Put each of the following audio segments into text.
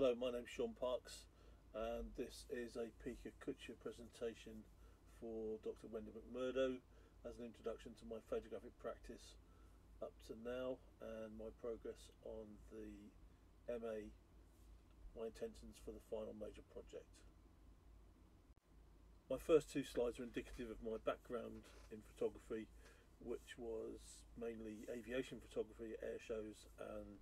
Hello, my name's Shaun Parkes, and this is a Pecha Kucha presentation for Dr. Wendy McMurdo as an introduction to my photographic practice up to now and my progress on the MA, my intentions for the final major project. My first two slides are indicative of my background in photography, which was mainly aviation photography, air shows, and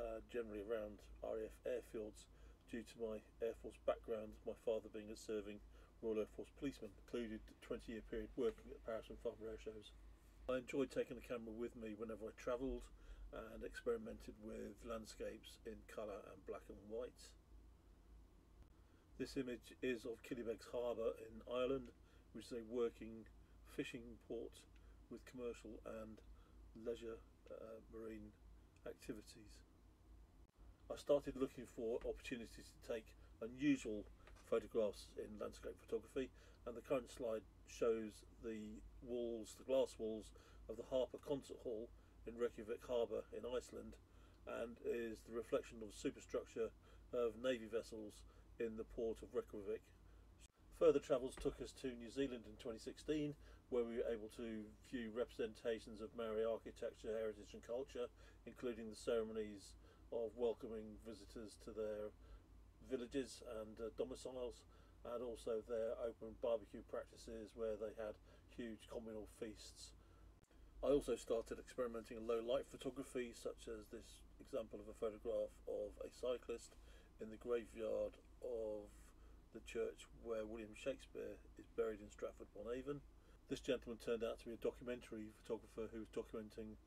uh, generally around RAF airfields due to my Air Force background, my father being a serving Royal Air Force policeman, included a 20 year period working at Paris and Farnborough air shows. I enjoyed taking the camera with me whenever I travelled and experimented with landscapes in colour and black and white. This image is of Killybegs Harbour in Ireland, which is a working fishing port with commercial and leisure uh, marine activities. I started looking for opportunities to take unusual photographs in landscape photography and the current slide shows the walls, the glass walls of the Harpa Concert Hall in Reykjavik Harbour in Iceland and is the reflection of superstructure of Navy vessels in the port of Reykjavik. Further travels took us to New Zealand in 2016 where we were able to view representations of Maori architecture, heritage and culture including the ceremonies of welcoming visitors to their villages and uh, domiciles and also their open barbecue practices where they had huge communal feasts. I also started experimenting in low light photography such as this example of a photograph of a cyclist in the graveyard of the church where William Shakespeare is buried in Stratford upon Avon. This gentleman turned out to be a documentary photographer who was documenting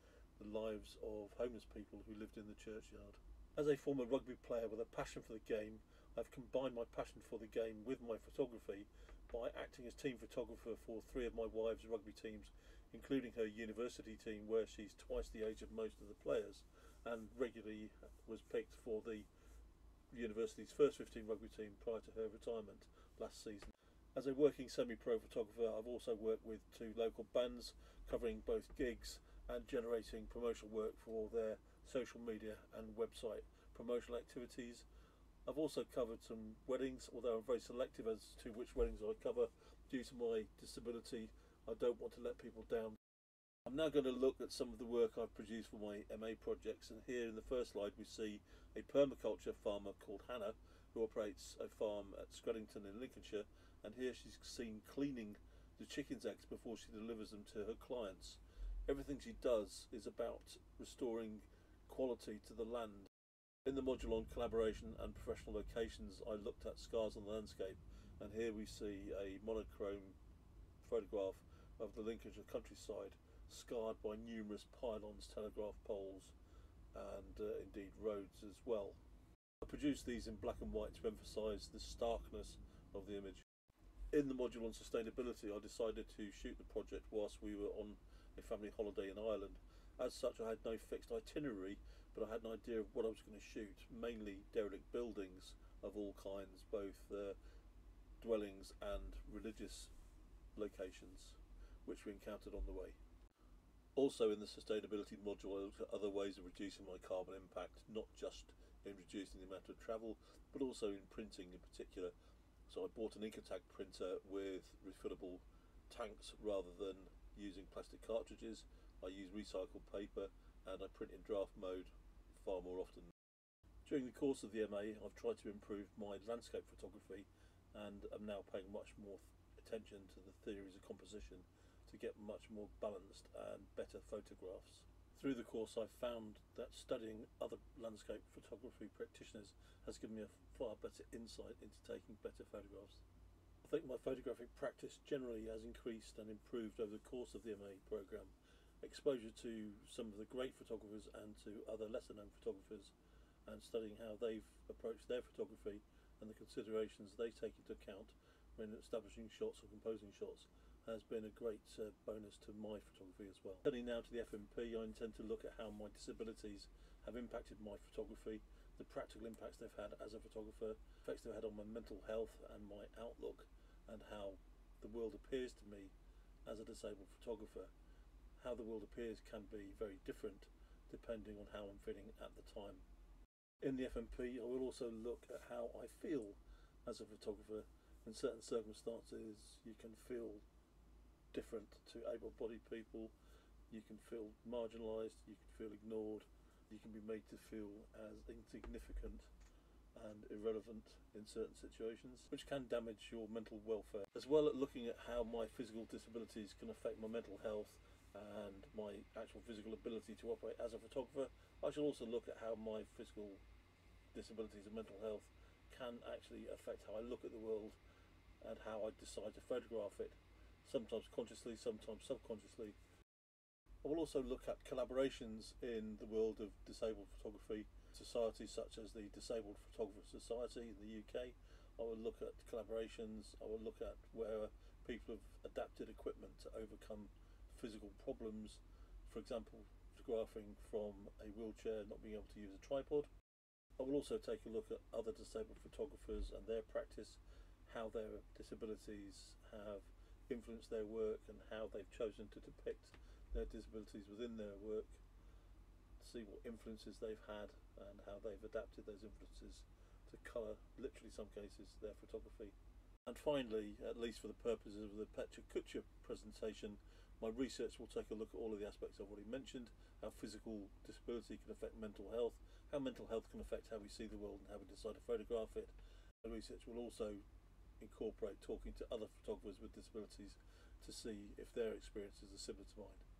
the lives of homeless people who lived in the churchyard. As a former rugby player with a passion for the game, I've combined my passion for the game with my photography by acting as team photographer for three of my wife's rugby teams, including her university team where she's twice the age of most of the players and regularly was picked for the university's first 15 rugby team prior to her retirement last season. As a working semi-pro photographer, I've also worked with two local bands covering both gigs and generating promotional work for their social media and website promotional activities. I've also covered some weddings, although I'm very selective as to which weddings I cover due to my disability. I don't want to let people down. I'm now going to look at some of the work I've produced for my MA projects and here in the first slide we see a permaculture farmer called Hannah who operates a farm at Scredington in Lincolnshire and here she's seen cleaning the chickens' eggs before she delivers them to her clients. Everything she does is about restoring quality to the land. In the module on collaboration and professional locations, I looked at scars on the landscape, and here we see a monochrome photograph of the Lincolnshire countryside, scarred by numerous pylons, telegraph poles, and uh, indeed roads as well. I produced these in black and white to emphasise the starkness of the image. In the module on sustainability, I decided to shoot the project whilst we were on a family holiday in Ireland. As such, I had no fixed itinerary, but I had an idea of what I was going to shoot, mainly derelict buildings of all kinds, both uh, dwellings and religious locations, which we encountered on the way. Also in the sustainability module, I looked at other ways of reducing my carbon impact, not just in reducing the amount of travel, but also in printing in particular. So I bought an Inkatag printer with refillable tanks rather than using plastic cartridges. I use recycled paper and I print in draft mode far more often. During the course of the MA I've tried to improve my landscape photography and am now paying much more attention to the theories of composition to get much more balanced and better photographs. Through the course I've found that studying other landscape photography practitioners has given me a far better insight into taking better photographs. I think my photographic practice generally has increased and improved over the course of the MA programme. Exposure to some of the great photographers and to other lesser known photographers and studying how they've approached their photography and the considerations they take into account when establishing shots or composing shots has been a great uh, bonus to my photography as well. Turning now to the FMP, I intend to look at how my disabilities have impacted my photography, the practical impacts they've had as a photographer, effects they've had on my mental health and my outlook, and how the world appears to me as a disabled photographer. How the world appears can be very different depending on how I'm feeling at the time. In the FMP, I will also look at how I feel as a photographer. In certain circumstances, you can feel different to able bodied people, you can feel marginalised, you can feel ignored, you can be made to feel as insignificant and irrelevant in certain situations, which can damage your mental welfare. As well as looking at how my physical disabilities can affect my mental health and my actual physical ability to operate as a photographer, I shall also look at how my physical disabilities and mental health can actually affect how I look at the world and how I decide to photograph it, sometimes consciously, sometimes subconsciously. I will also look at collaborations in the world of disabled photography, societies such as the Disabled Photographer Society in the UK. I will look at collaborations, I will look at where people have adapted equipment to overcome physical problems, for example, photographing from a wheelchair, not being able to use a tripod. I will also take a look at other disabled photographers and their practice, how their disabilities have influenced their work and how they've chosen to depict their disabilities within their work, see what influences they've had and how they've adapted those influences to colour, literally some cases, their photography. And finally, at least for the purposes of the Pecha Kucha presentation, my research will take a look at all of the aspects I've already mentioned, how physical disability can affect mental health, how mental health can affect how we see the world and how we decide to photograph it. The research will also incorporate talking to other photographers with disabilities to see if their experiences are similar to mine.